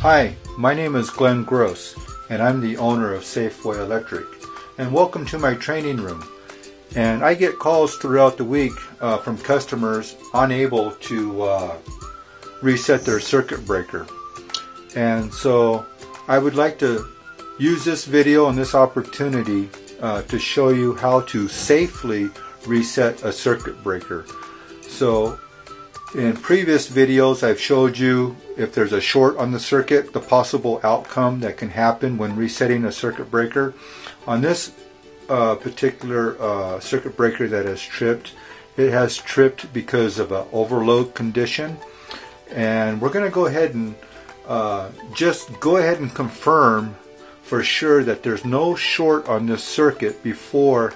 Hi, my name is Glenn Gross, and I'm the owner of Safeway Electric. And welcome to my training room. And I get calls throughout the week uh, from customers unable to uh, reset their circuit breaker. And so I would like to use this video and this opportunity uh, to show you how to safely reset a circuit breaker. So in previous videos I've showed you if there's a short on the circuit, the possible outcome that can happen when resetting a circuit breaker. On this uh, particular uh, circuit breaker that has tripped, it has tripped because of an overload condition. And we're going to go ahead and uh, just go ahead and confirm for sure that there's no short on this circuit before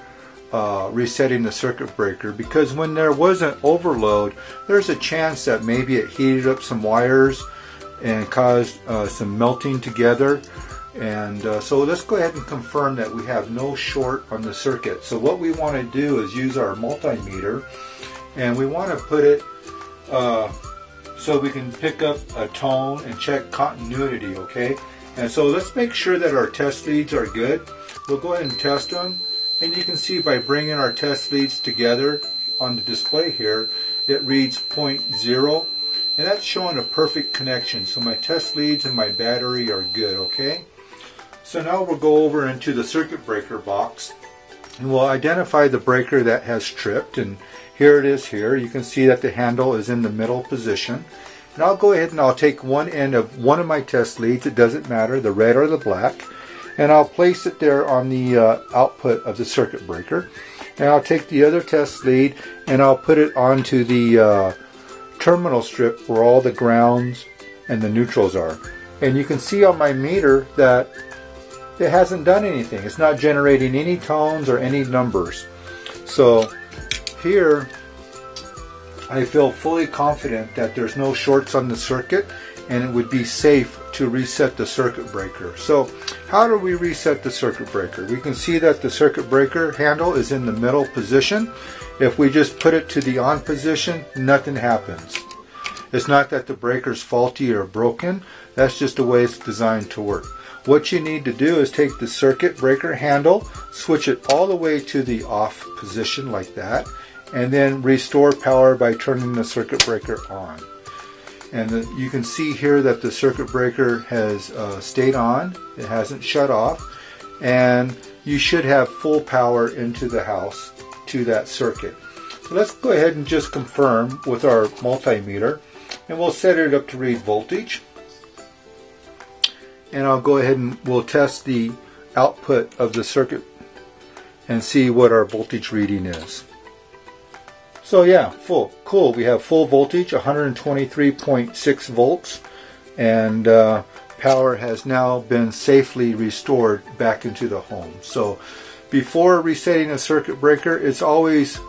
uh, resetting the circuit breaker because when there was an overload, there's a chance that maybe it heated up some wires and caused uh, some melting together. And uh, so let's go ahead and confirm that we have no short on the circuit. So what we want to do is use our multimeter and we want to put it uh, so we can pick up a tone and check continuity, okay? And so let's make sure that our test leads are good. We'll go ahead and test them. And you can see by bringing our test leads together on the display here, it reads 0.0 and that's showing a perfect connection. So my test leads and my battery are good, okay? So now we'll go over into the circuit breaker box and we'll identify the breaker that has tripped and here it is here. You can see that the handle is in the middle position. And I'll go ahead and I'll take one end of one of my test leads, it doesn't matter, the red or the black, and I'll place it there on the uh, output of the circuit breaker. And I'll take the other test lead and I'll put it onto the uh, terminal strip where all the grounds and the neutrals are. And you can see on my meter that it hasn't done anything. It's not generating any tones or any numbers. So here I feel fully confident that there's no shorts on the circuit and it would be safe to reset the circuit breaker. So how do we reset the circuit breaker? We can see that the circuit breaker handle is in the middle position. If we just put it to the on position, nothing happens. It's not that the breaker's faulty or broken, that's just the way it's designed to work. What you need to do is take the circuit breaker handle, switch it all the way to the off position like that, and then restore power by turning the circuit breaker on. And the, you can see here that the circuit breaker has uh, stayed on, it hasn't shut off, and you should have full power into the house to that circuit. So let's go ahead and just confirm with our multimeter, and we'll set it up to read voltage. And I'll go ahead and we'll test the output of the circuit and see what our voltage reading is. So yeah, full, cool. We have full voltage, 123.6 volts, and uh, power has now been safely restored back into the home. So before resetting a circuit breaker, it's always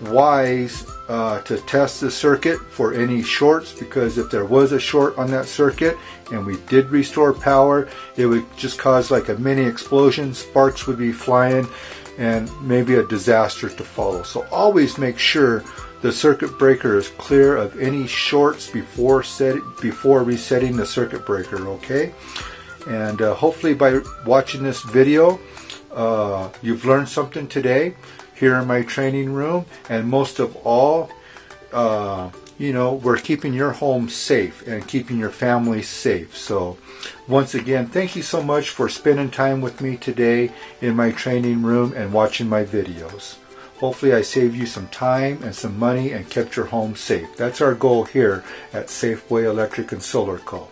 wise uh, to test the circuit for any shorts because if there was a short on that circuit and we did restore power, it would just cause like a mini explosion, sparks would be flying and maybe a disaster to follow. So always make sure the circuit breaker is clear of any shorts before set, before resetting the circuit breaker, okay? And uh, hopefully by watching this video, uh, you've learned something today here in my training room. And most of all, uh, you know, we're keeping your home safe and keeping your family safe. So, once again, thank you so much for spending time with me today in my training room and watching my videos. Hopefully, I saved you some time and some money and kept your home safe. That's our goal here at Safeway Electric and Solar Co.